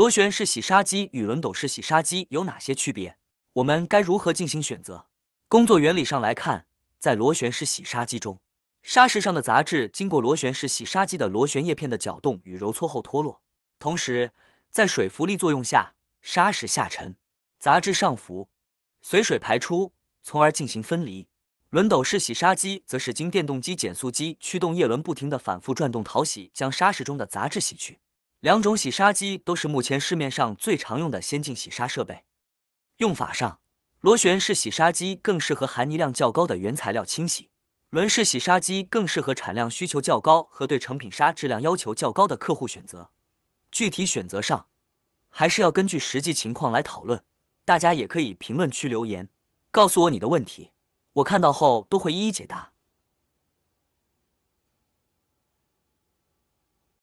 螺旋式洗砂机与轮斗式洗砂机有哪些区别？我们该如何进行选择？工作原理上来看，在螺旋式洗砂机中，砂石上的杂质经过螺旋式洗砂机的螺旋叶片的搅动与揉搓后脱落，同时在水浮力作用下，砂石下沉，杂质上浮，随水排出，从而进行分离。轮斗式洗砂机则是经电动机减速机驱动叶轮不停的反复转动淘洗，将砂石中的杂质洗去。两种洗砂机都是目前市面上最常用的先进洗砂设备。用法上，螺旋式洗砂机更适合含泥量较高的原材料清洗，轮式洗砂机更适合产量需求较高和对成品砂质量要求较高的客户选择。具体选择上，还是要根据实际情况来讨论。大家也可以评论区留言，告诉我你的问题。我看到后都会一一解答。